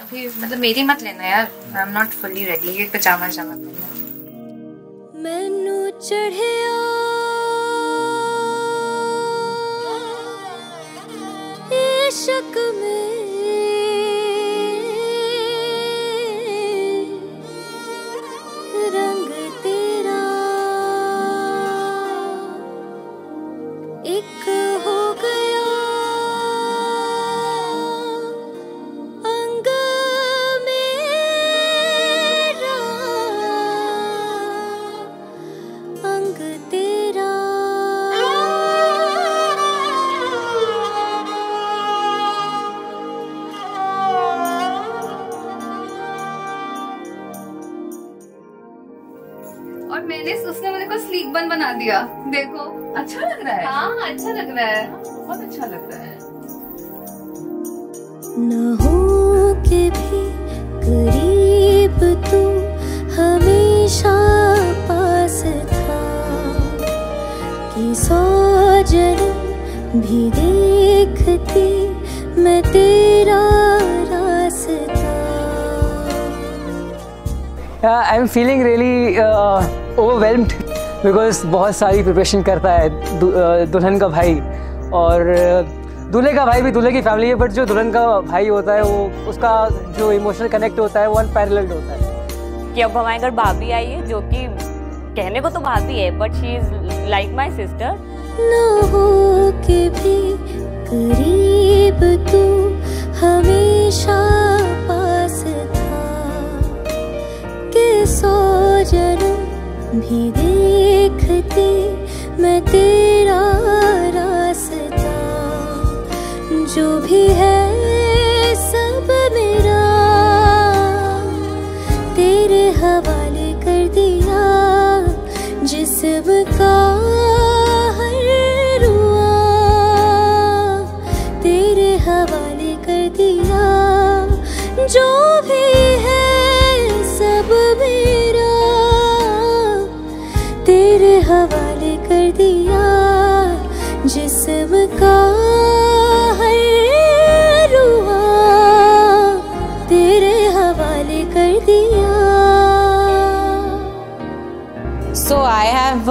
अभी मतलब मेरी मत लेना यार। I am not fully ready ये पजामा जामा पहनना मैनू चढ़िया इश्क में और मैंने उसने मेरे को स्लीक बन बना दिया। देखो अच्छा लग रहा है। हाँ अच्छा लग रहा है। बहुत अच्छा लग रहा है। न हो के भी करीब तू हमेशा पास था। कि सौ जन्म भी देखती मैं तेरा रास्ता। I am feeling really overwhelmed because बहुत सारी प्रिपरेशन करता है दु- uh, दुल्हन का भाई और uh, दूल्हे का भाई भी दूल्हे की फैमिली है बट जो दुल्हन का भाई होता है वो उसका जो इमोशनल कनेक्ट होता है वो अनपैरेलल्ड होता है। कि अब हमारे घर भाभी आई है जो कि कहने को तो भाभी है but she is like my sister न के भी करीब तू हमेशा जन्म भी देखती मैं तेरा रास्ता जो भी है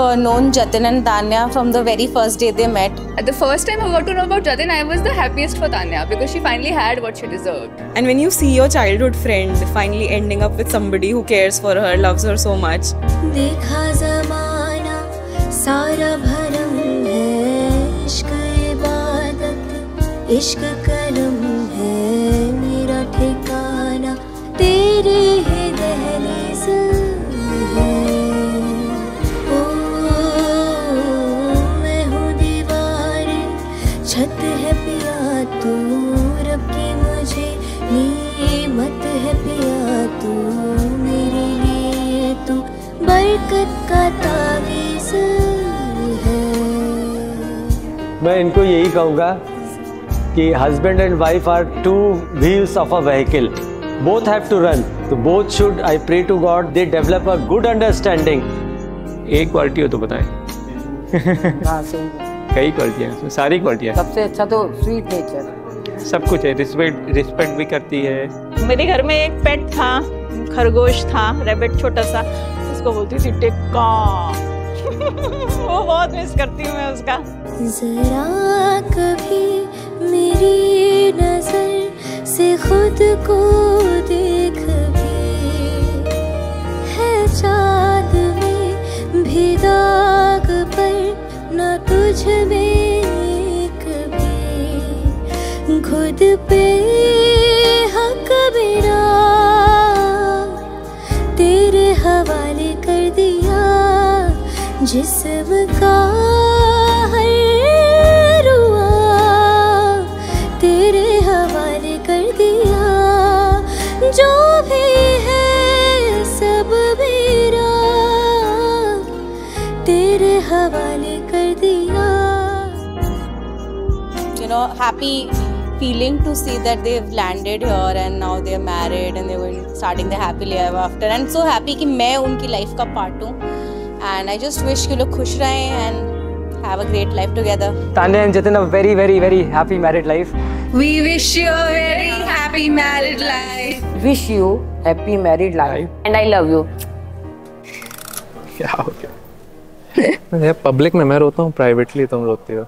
uh, known Jatin and Tanya from the very first day they met. The first time I got to know about Jatin, I was the happiest for Tanya because she finally had what she deserved. And when you see your childhood friend finally ending up with somebody who cares for her, loves her so much, देखा जमाना सारा भरम है इश्क इबादत मैं इनको यही कहूँगा कि husband and wife are two wheels of a vehicle both have to run तो both should I pray to God they develop a good understanding एक क्वालिटी हो तो बताएँ। हाँ कई क्वालिटियाँ हैं सारी क्वालिटियाँ सबसे अच्छा तो स्वीट नेचर सब कुछ है रिस्पेक्ट रिस्पेक्ट भी करती है। मेरे घर में एक पेट था खरगोश था रेबिट छोटा सा उसको बोलती थी टिक्का वो बहुत मिस करती हूँ मैं उसका। जरा कभी मेरी नज़र से खुद को देख भी। है चाँद में भी दाग पर न तुझ में एक भी। खुद पे जिस्म का हर तेरे हवाले कर दिया जो भी है सब मेरा तेरे हवाले कर दिया happy feeling to see that they've landed here and now they're married and they're starting their happily ever after. And so happy कि मैं उनकी life का part हूँ. And I just wish कि लोग खुश रहें and have a great life together. Tanya and Jatin a very, very, very happy married life. We wish you a very happy married life. Wish you happy married life. And I love you. क्या हो गया public में मैं रोता हूँ privately तुम रोती हो